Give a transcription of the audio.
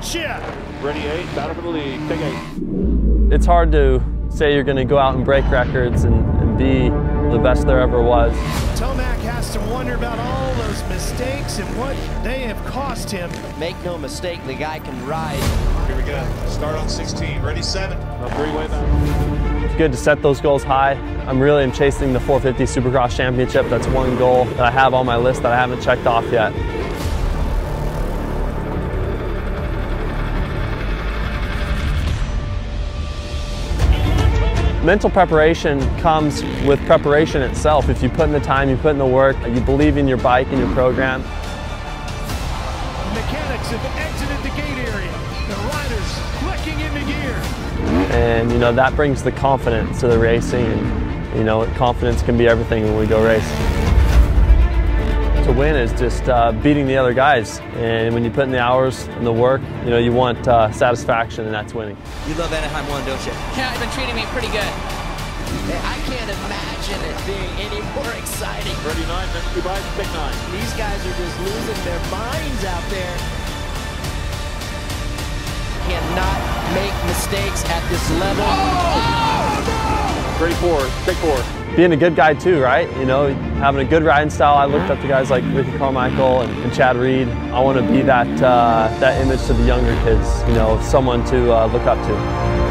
and. Ready eight, battle for the lead, take eight. It's hard to say you're going to go out and break records and, and be the best there ever was. Tomac has to wonder about all those mistakes and what they have cost him. Make no mistake, the guy can ride. Here we go. Start on 16. Ready, seven. A three-way back. It's good to set those goals high. I'm really am chasing the 450 Supercross Championship. That's one goal that I have on my list that I haven't checked off yet. Mental preparation comes with preparation itself. If you put in the time, you put in the work, you believe in your bike and your program. Mechanics have exited the gate area. The riders clicking into gear. And you know, that brings the confidence to the racing and you know, confidence can be everything when we go race. To win is just uh, beating the other guys, and when you put in the hours and the work, you know you want uh, satisfaction, and that's winning. You love Anaheim 1, don't you? Yeah, they've been treating me pretty good. I can't imagine it being any more exciting. 39, then two by pick nine. These guys are just losing their minds out there. Cannot make mistakes at this level. 34, pick four. Being a good guy too, right? You know, having a good riding style. I looked up to guys like Ricky Carmichael and, and Chad Reed. I want to be that uh, that image to the younger kids. You know, someone to uh, look up to.